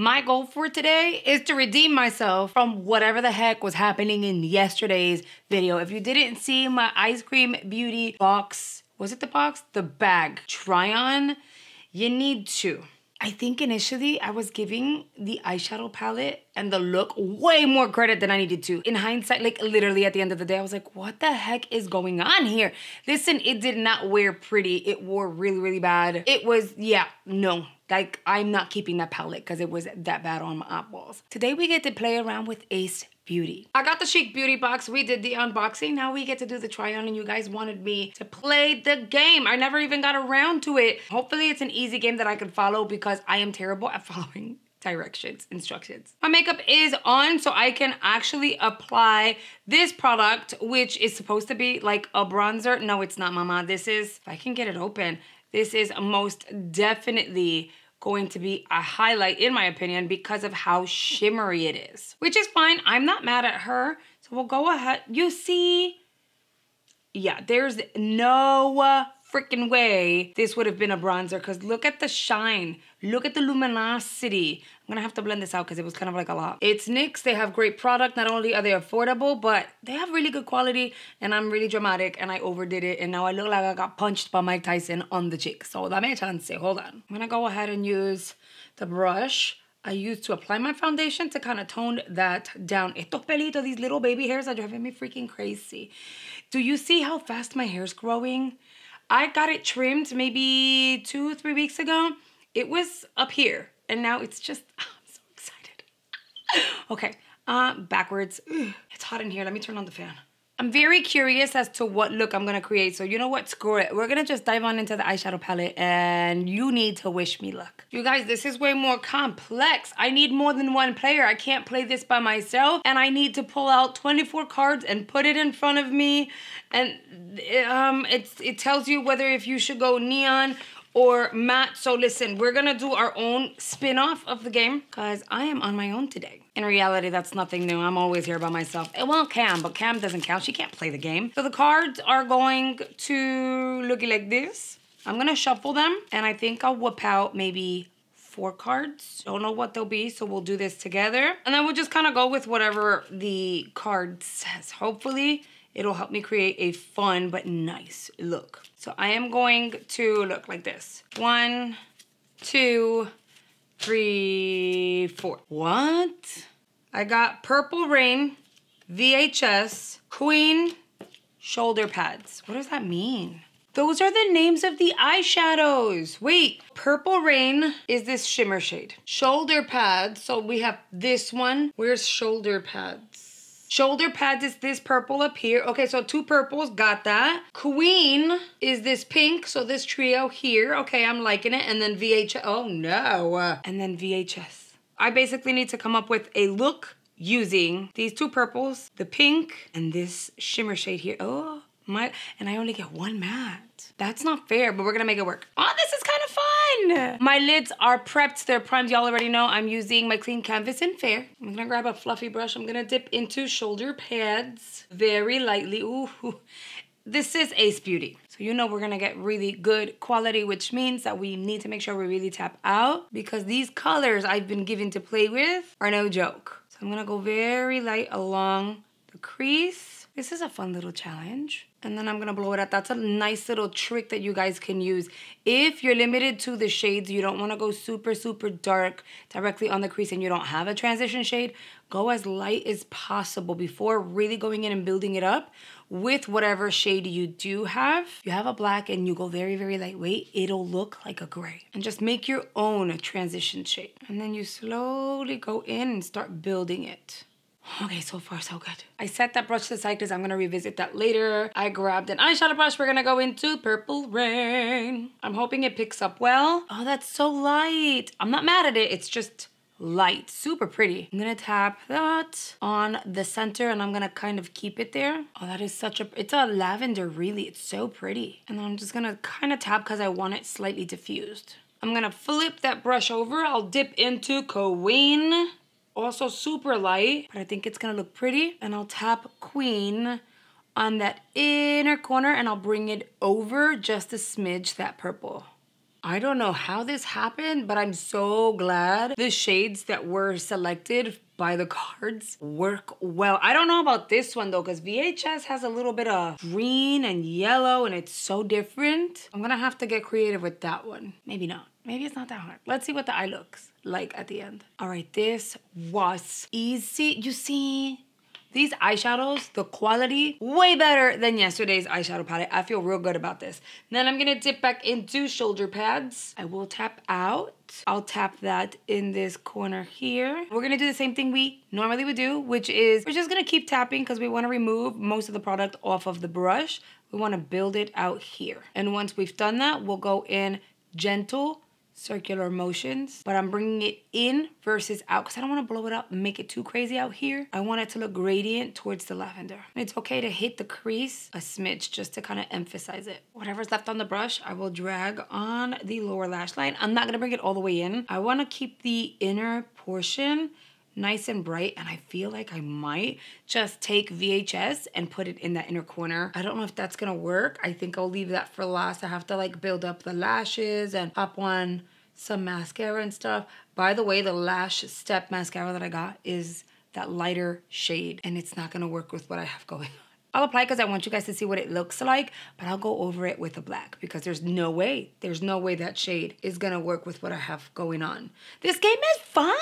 My goal for today is to redeem myself from whatever the heck was happening in yesterday's video. If you didn't see my Ice Cream Beauty box, was it the box? The bag try on, you need to. I think initially I was giving the eyeshadow palette and the look way more credit than I needed to. In hindsight, like literally at the end of the day, I was like, what the heck is going on here? Listen, it did not wear pretty. It wore really, really bad. It was, yeah, no. Like, I'm not keeping that palette because it was that bad on my eyeballs. Today we get to play around with Ace Beauty. I got the Chic Beauty box. We did the unboxing. Now we get to do the try on and you guys wanted me to play the game. I never even got around to it. Hopefully it's an easy game that I can follow because I am terrible at following directions, instructions. My makeup is on so I can actually apply this product, which is supposed to be like a bronzer. No, it's not, mama. This is, if I can get it open, this is most definitely going to be a highlight in my opinion because of how shimmery it is. Which is fine, I'm not mad at her. So we'll go ahead, you see, yeah, there's no uh, freaking way this would have been a bronzer because look at the shine. Look at the luminosity. Gonna have to blend this out because it was kind of like a lot. It's NYX, they have great product. Not only are they affordable, but they have really good quality and I'm really dramatic and I overdid it and now I look like I got punched by Mike Tyson on the cheek. So that made chance, hold on. I'm gonna go ahead and use the brush I used to apply my foundation to kind of tone that down. Estos pelitos, these little baby hairs are driving me freaking crazy. Do you see how fast my hair's growing? I got it trimmed maybe two, three weeks ago. It was up here and now it's just, oh, I'm so excited. okay, uh, backwards. Ugh, it's hot in here. Let me turn on the fan. I'm very curious as to what look I'm gonna create. So you know what, screw it. We're gonna just dive on into the eyeshadow palette and you need to wish me luck. You guys, this is way more complex. I need more than one player. I can't play this by myself and I need to pull out 24 cards and put it in front of me. And um, it's, it tells you whether if you should go neon or matte. So listen, we're gonna do our own spin-off of the game because I am on my own today. In reality, that's nothing new. I'm always here by myself. Eh, well, Cam, but Cam doesn't count. She can't play the game. So the cards are going to look like this. I'm gonna shuffle them and I think I'll whip out maybe four cards. Don't know what they'll be, so we'll do this together. And then we'll just kind of go with whatever the card says. Hopefully, it'll help me create a fun but nice look. So I am going to look like this. One, two, three, four. What? I got Purple Rain, VHS, Queen, shoulder pads. What does that mean? Those are the names of the eyeshadows. Wait, Purple Rain is this shimmer shade. Shoulder pads, so we have this one. Where's shoulder pads? Shoulder pads is this purple up here. Okay, so two purples, got that. Queen is this pink, so this trio here. Okay, I'm liking it. And then VHS, oh no. And then VHS. I basically need to come up with a look using these two purples, the pink, and this shimmer shade here. Oh, my, and I only get one That's not fair, but we're gonna make it work. Oh, this is kind of fun. My lids are prepped, they're primed. Y'all already know I'm using my clean canvas in fair. I'm gonna grab a fluffy brush. I'm gonna dip into shoulder pads very lightly. Ooh, this is Ace Beauty. So you know we're gonna get really good quality, which means that we need to make sure we really tap out because these colors I've been given to play with are no joke. So I'm gonna go very light along the crease this is a fun little challenge. And then I'm gonna blow it out. That's a nice little trick that you guys can use. If you're limited to the shades, you don't wanna go super, super dark directly on the crease and you don't have a transition shade, go as light as possible before really going in and building it up with whatever shade you do have. You have a black and you go very, very lightweight, it'll look like a gray. And just make your own transition shade. And then you slowly go in and start building it. Okay, so far so good. I set that brush aside because I'm gonna revisit that later. I grabbed an eyeshadow brush. We're gonna go into Purple Rain. I'm hoping it picks up well. Oh, that's so light. I'm not mad at it. It's just light, super pretty. I'm gonna tap that on the center and I'm gonna kind of keep it there. Oh, that is such a, it's a lavender really. It's so pretty. And then I'm just gonna kind of tap because I want it slightly diffused. I'm gonna flip that brush over. I'll dip into Queen also super light, but I think it's gonna look pretty. And I'll tap Queen on that inner corner and I'll bring it over just a smidge that purple. I don't know how this happened, but I'm so glad the shades that were selected by the cards work well. I don't know about this one though, because VHS has a little bit of green and yellow and it's so different. I'm gonna have to get creative with that one. Maybe not. Maybe it's not that hard. Let's see what the eye looks like at the end. All right, this was easy. You see, these eyeshadows, the quality, way better than yesterday's eyeshadow palette. I feel real good about this. Then I'm gonna dip back into shoulder pads. I will tap out. I'll tap that in this corner here. We're gonna do the same thing we normally would do, which is we're just gonna keep tapping because we wanna remove most of the product off of the brush. We wanna build it out here. And once we've done that, we'll go in gentle circular motions, but I'm bringing it in versus out because I don't want to blow it up and make it too crazy out here. I want it to look gradient towards the lavender. It's okay to hit the crease a smidge just to kind of emphasize it. Whatever's left on the brush, I will drag on the lower lash line. I'm not going to bring it all the way in. I want to keep the inner portion nice and bright and I feel like I might just take VHS and put it in that inner corner. I don't know if that's gonna work. I think I'll leave that for last. I have to like build up the lashes and pop on some mascara and stuff. By the way, the Lash Step mascara that I got is that lighter shade and it's not gonna work with what I have going on. I'll apply because I want you guys to see what it looks like, but I'll go over it with a black because there's no way, there's no way that shade is gonna work with what I have going on. This game is fun.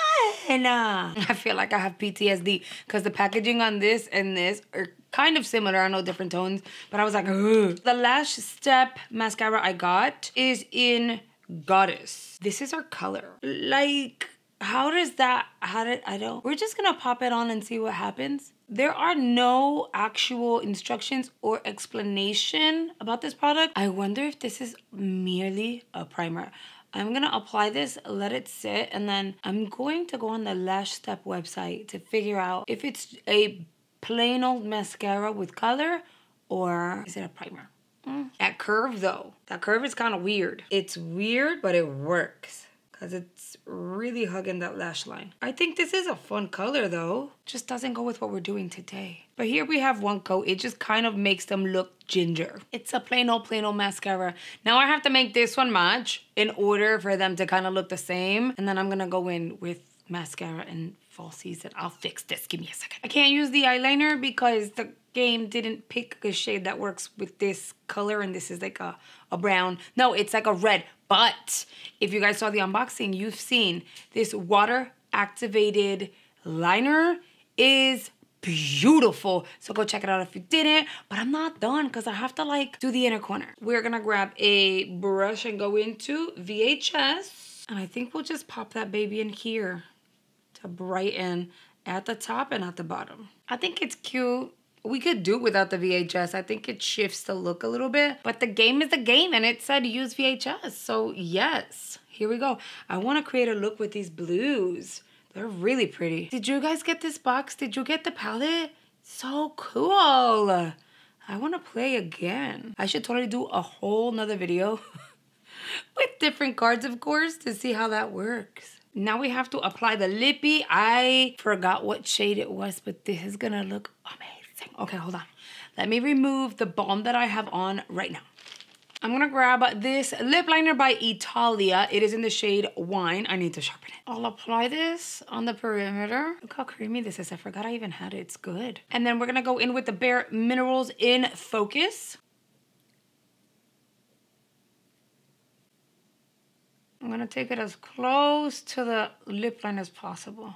I feel like I have PTSD because the packaging on this and this are kind of similar. I know different tones, but I was like, Ugh. The Lash Step mascara I got is in Goddess. This is our color. Like, how does that, how did, I don't, we're just gonna pop it on and see what happens. There are no actual instructions or explanation about this product. I wonder if this is merely a primer. I'm gonna apply this, let it sit, and then I'm going to go on the Lash Step website to figure out if it's a plain old mascara with color or is it a primer? Mm. That curve though, that curve is kind of weird. It's weird, but it works because it's really hugging that lash line. I think this is a fun color though. Just doesn't go with what we're doing today. But here we have one coat. It just kind of makes them look ginger. It's a plain old, plain old mascara. Now I have to make this one match in order for them to kind of look the same. And then I'm gonna go in with mascara and falsies and I'll fix this. Give me a second. I can't use the eyeliner because the game didn't pick a shade that works with this color and this is like a, a brown. No, it's like a red. But if you guys saw the unboxing, you've seen this water activated liner is beautiful. So go check it out if you didn't. But I'm not done because I have to like do the inner corner. We're gonna grab a brush and go into VHS. And I think we'll just pop that baby in here to brighten at the top and at the bottom. I think it's cute we could do it without the VHS. I think it shifts the look a little bit, but the game is the game and it said use VHS. So yes, here we go. I want to create a look with these blues. They're really pretty. Did you guys get this box? Did you get the palette? So cool. I want to play again. I should totally do a whole nother video with different cards, of course, to see how that works. Now we have to apply the lippy. I forgot what shade it was, but this is gonna look. Okay, hold on. Let me remove the balm that I have on right now. I'm gonna grab this lip liner by Italia. It is in the shade Wine. I need to sharpen it. I'll apply this on the perimeter. Look how creamy this is. I forgot I even had it. It's good. And then we're gonna go in with the Bare Minerals in Focus. I'm gonna take it as close to the lip line as possible.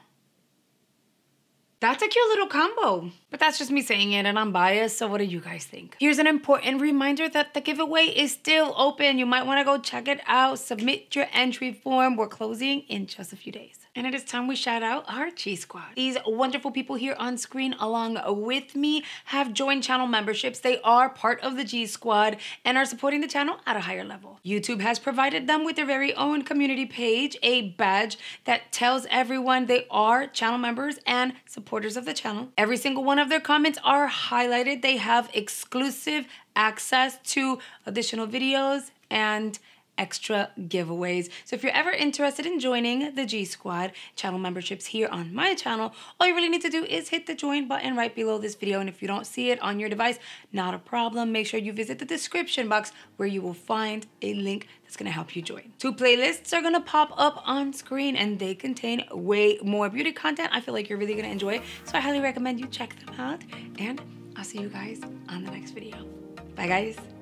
That's a cute little combo. But that's just me saying it and I'm biased, so what do you guys think? Here's an important reminder that the giveaway is still open. You might wanna go check it out. Submit your entry form. We're closing in just a few days. And it is time we shout out our G Squad. These wonderful people here on screen along with me have joined channel memberships. They are part of the G Squad and are supporting the channel at a higher level. YouTube has provided them with their very own community page, a badge that tells everyone they are channel members and supporters of the channel. Every single one of their comments are highlighted. They have exclusive access to additional videos and extra giveaways. So if you're ever interested in joining the G Squad channel memberships here on my channel, all you really need to do is hit the join button right below this video. And if you don't see it on your device, not a problem. Make sure you visit the description box where you will find a link that's gonna help you join. Two playlists are gonna pop up on screen and they contain way more beauty content I feel like you're really gonna enjoy. So I highly recommend you check them out and I'll see you guys on the next video. Bye guys.